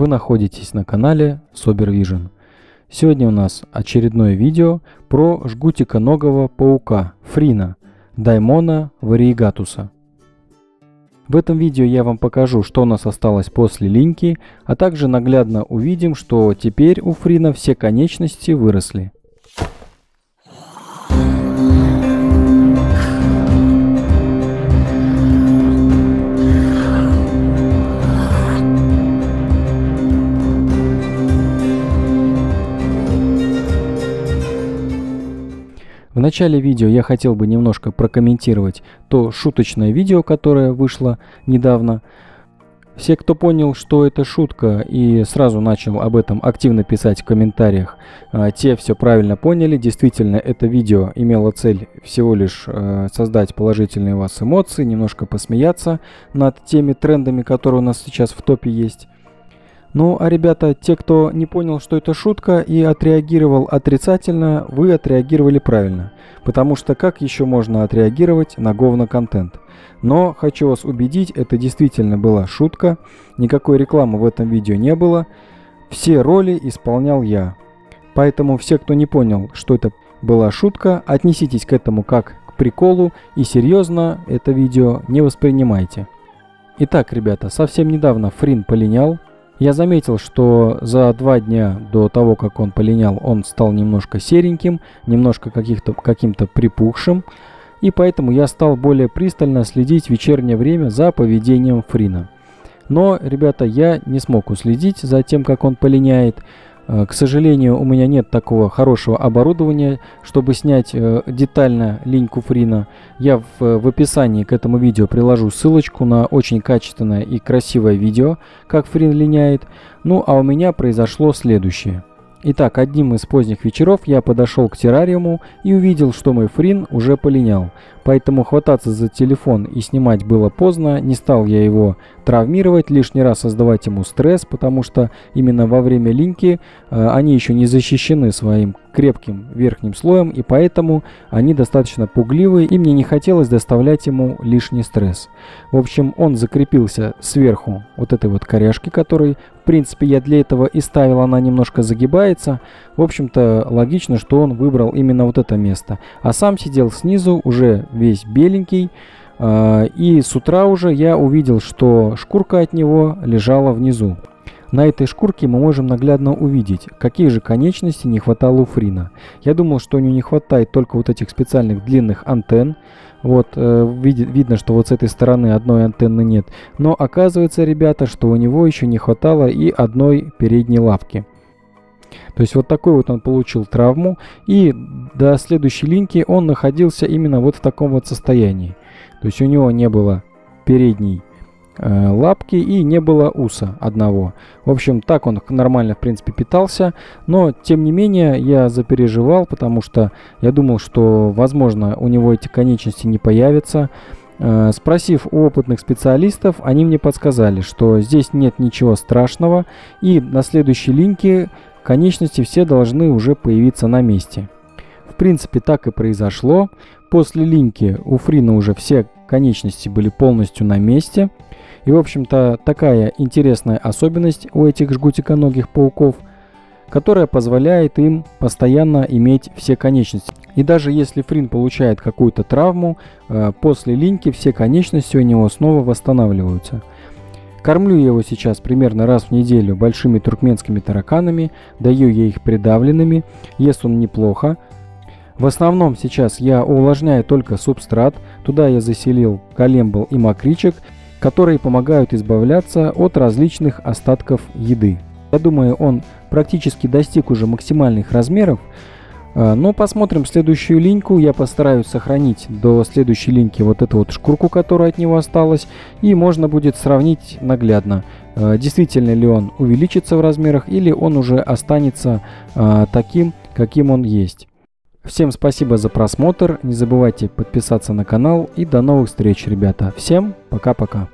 Вы находитесь на канале Sobervision. Сегодня у нас очередное видео про жгутиконогого паука Фрина, Даймона вариегатуса. В этом видео я вам покажу, что у нас осталось после линьки, а также наглядно увидим, что теперь у Фрина все конечности выросли. В начале видео я хотел бы немножко прокомментировать то шуточное видео, которое вышло недавно. Все, кто понял, что это шутка и сразу начал об этом активно писать в комментариях, а, те все правильно поняли. Действительно, это видео имело цель всего лишь э, создать положительные у вас эмоции, немножко посмеяться над теми трендами, которые у нас сейчас в топе есть. Ну, а ребята, те, кто не понял, что это шутка и отреагировал отрицательно, вы отреагировали правильно. Потому что как еще можно отреагировать на говно-контент? Но хочу вас убедить, это действительно была шутка. Никакой рекламы в этом видео не было. Все роли исполнял я. Поэтому все, кто не понял, что это была шутка, отнеситесь к этому как к приколу и серьезно это видео не воспринимайте. Итак, ребята, совсем недавно Фрин полинял, я заметил, что за два дня до того, как он полинял, он стал немножко сереньким, немножко каким-то припухшим, и поэтому я стал более пристально следить в вечернее время за поведением Фрина. Но, ребята, я не смог уследить за тем, как он полиняет, к сожалению, у меня нет такого хорошего оборудования, чтобы снять э, детально линьку Фрина. Я в, в описании к этому видео приложу ссылочку на очень качественное и красивое видео, как Фрин линяет. Ну а у меня произошло следующее. Итак, одним из поздних вечеров я подошел к террариуму и увидел, что мой фрин уже полинял. Поэтому хвататься за телефон и снимать было поздно, не стал я его травмировать, лишний раз создавать ему стресс, потому что именно во время линьки э, они еще не защищены своим крепким верхним слоем, и поэтому они достаточно пугливые, и мне не хотелось доставлять ему лишний стресс. В общем, он закрепился сверху вот этой вот коряшки, которой, принципе, я для этого и ставил, она немножко загибается. В общем-то, логично, что он выбрал именно вот это место. А сам сидел снизу, уже весь беленький, а, и с утра уже я увидел, что шкурка от него лежала внизу. На этой шкурке мы можем наглядно увидеть, какие же конечности не хватало у Фрина. Я думал, что у него не хватает только вот этих специальных длинных антенн. Вот, э, видит, видно, что вот с этой стороны одной антенны нет. Но оказывается, ребята, что у него еще не хватало и одной передней лапки. То есть вот такой вот он получил травму. И до следующей линьки он находился именно вот в таком вот состоянии. То есть у него не было передней э, лапки и не было уса одного. В общем, так он нормально, в принципе, питался. Но, тем не менее, я запереживал, потому что я думал, что, возможно, у него эти конечности не появятся. Э, спросив у опытных специалистов, они мне подсказали, что здесь нет ничего страшного, и на следующей линке конечности все должны уже появиться на месте. В принципе, так и произошло. После линьки у Фрина уже все конечности были полностью на месте. И, в общем-то, такая интересная особенность у этих жгутиконогих пауков, которая позволяет им постоянно иметь все конечности. И даже если Фрин получает какую-то травму, э, после линьки все конечности у него снова восстанавливаются. Кормлю я его сейчас примерно раз в неделю большими туркменскими тараканами, даю я их придавленными, ест он неплохо, в основном сейчас я увлажняю только субстрат, туда я заселил калембл и макричек, которые помогают избавляться от различных остатков еды. Я думаю, он практически достиг уже максимальных размеров, а, но посмотрим следующую линьку. Я постараюсь сохранить до следующей линьки вот эту вот шкурку, которая от него осталась. И можно будет сравнить наглядно, а, действительно ли он увеличится в размерах или он уже останется а, таким, каким он есть. Всем спасибо за просмотр, не забывайте подписаться на канал и до новых встреч, ребята. Всем пока-пока.